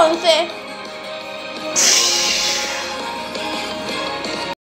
放飞